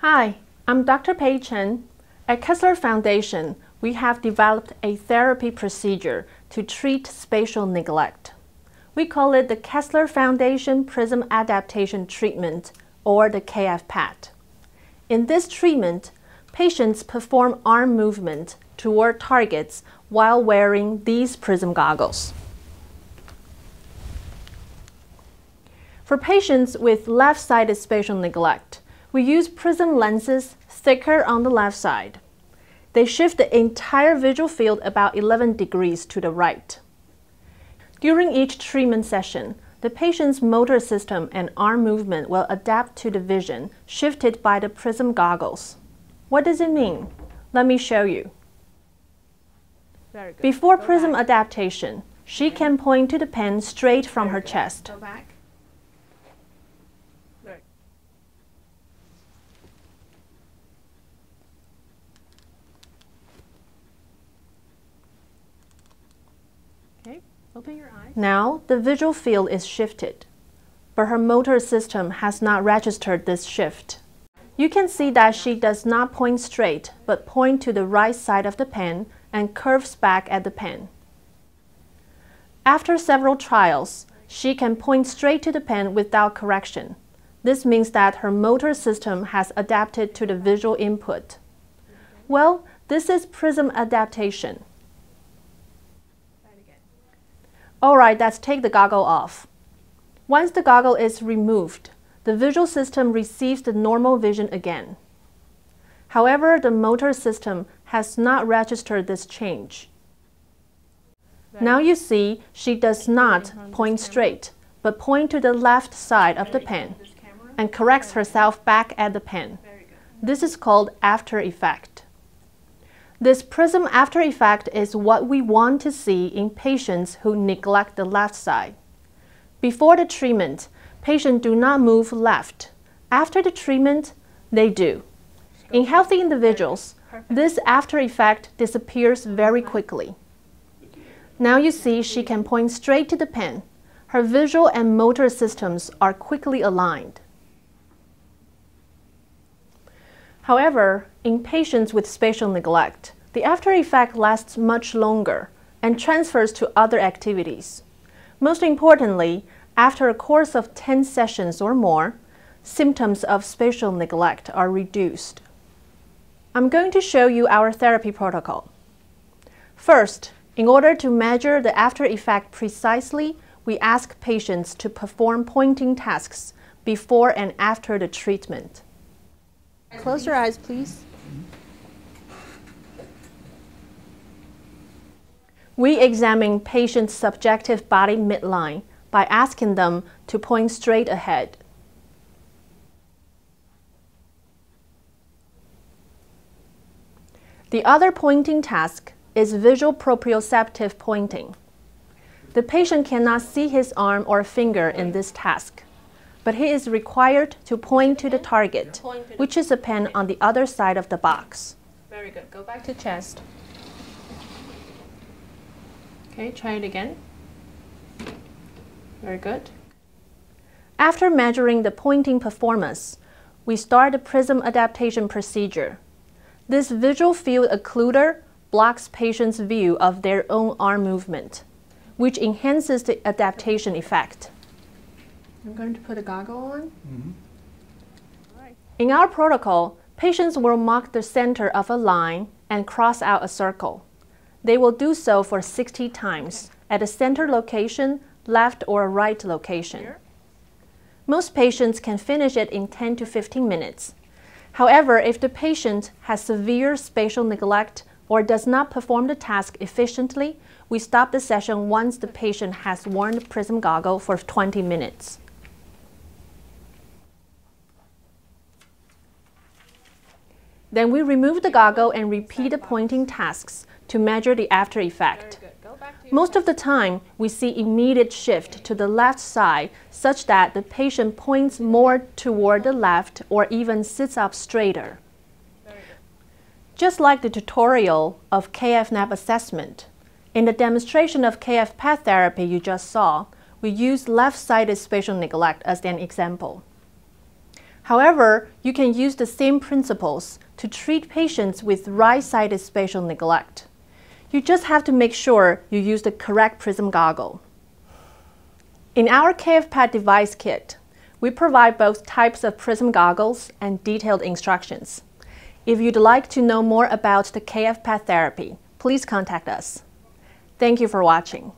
Hi, I'm Dr. Pei Chen. At Kessler Foundation, we have developed a therapy procedure to treat spatial neglect. We call it the Kessler Foundation Prism Adaptation Treatment, or the KF-PAT. In this treatment, patients perform arm movement toward targets while wearing these prism goggles. For patients with left-sided spatial neglect, we use prism lenses thicker on the left side. They shift the entire visual field about 11 degrees to the right. During each treatment session, the patient's motor system and arm movement will adapt to the vision shifted by the prism goggles. What does it mean? Let me show you. Before prism adaptation, she can point to the pen straight from her chest. Go back. Okay, open your eyes. Now the visual field is shifted, but her motor system has not registered this shift. You can see that she does not point straight, but point to the right side of the pen and curves back at the pen. After several trials, she can point straight to the pen without correction. This means that her motor system has adapted to the visual input. Well, this is prism adaptation. Alright, let's take the goggle off. Once the goggle is removed, the visual system receives the normal vision again. However, the motor system has not registered this change. Now you see she does not point straight, but point to the left side of the pen and corrects herself back at the pen. This is called after effect. This prism after effect is what we want to see in patients who neglect the left side. Before the treatment, patients do not move left. After the treatment, they do. In healthy individuals, this after effect disappears very uh-huh. quickly. Now you see she can point straight to the pen. Her visual and motor systems are quickly aligned. However, in patients with spatial neglect, the after effect lasts much longer and transfers to other activities. Most importantly, after a course of 10 sessions or more, symptoms of spatial neglect are reduced. I'm going to show you our therapy protocol. First, in order to measure the after effect precisely, we ask patients to perform pointing tasks before and after the treatment. Close your eyes, please. We examine patients' subjective body midline by asking them to point straight ahead. The other pointing task is visual proprioceptive pointing. The patient cannot see his arm or finger in this task, but he is required to point to the target, which is a pen on the other side of the box. Very good. Go back to chest. Okay, try it again. Very good. After measuring the pointing performance, we start the prism adaptation procedure. This visual field occluder blocks patients' view of their own arm movement, which enhances the adaptation effect. I'm going to put a goggle on. Mm -hmm. In our protocol, patients will mark the center of a line and cross out a circle. They will do so for 60 times at a center location, left or right location. Most patients can finish it in 10 to 15 minutes. However, if the patient has severe spatial neglect or does not perform the task efficiently, we stop the session once the patient has worn the prism goggle for 20 minutes. Then we remove the goggle and repeat the pointing tasks to measure the after effect. Most of the time, we see immediate shift to the left side such that the patient points more toward the left or even sits up straighter. Just like the tutorial of KF-NAP assessment, in the demonstration of KF-PAT therapy you just saw, we use left-sided spatial neglect as an example. However, you can use the same principles to treat patients with right-sided spatial neglect. You just have to make sure you use the correct prism goggle. In our KF-PAT device kit, we provide both types of prism goggles and detailed instructions. If you'd like to know more about the KF-PAT therapy, please contact us. Thank you for watching.